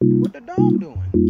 What the dog doing?